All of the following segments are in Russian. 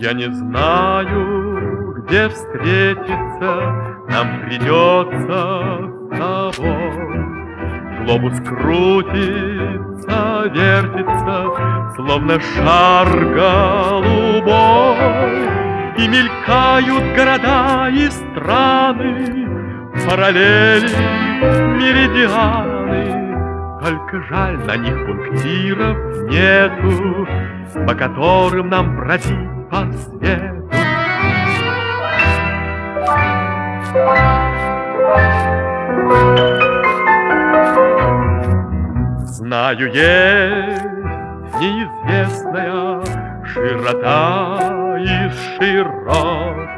Я не знаю, где встретиться нам придется с тобой. Глобус крутится, вертится, словно шар голубой. И мелькают города и страны, параллели, меридианы только жаль, на них пунктиров нету, По которым нам бродить по свету. Знаю, есть неизвестная широта и широт,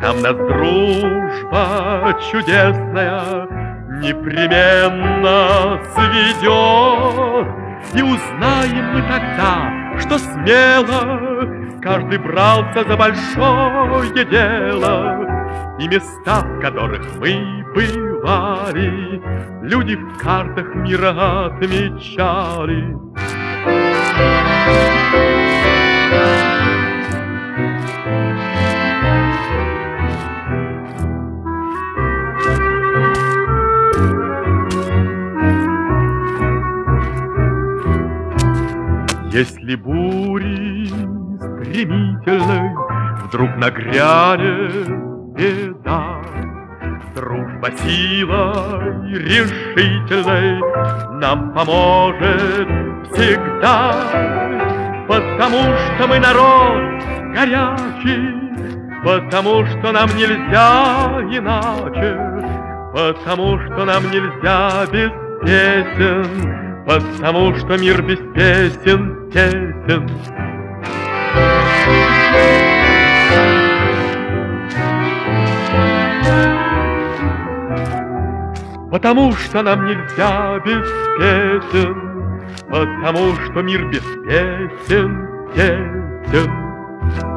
Там нас дружба чудесная непременно сведет. И узнаем мы тогда, что смело Каждый брался за большое дело. И места, в которых мы бывали, Люди в картах мира отмечали. Если бури стремительной Вдруг нагрянет беда, Дружба силой решительной Нам поможет всегда, Потому что мы народ горячий, Потому что нам нельзя иначе, Потому что нам нельзя без песен, Потому что мир без песен тесен. Потому что нам нельзя без песен, Потому что мир без песен тесен.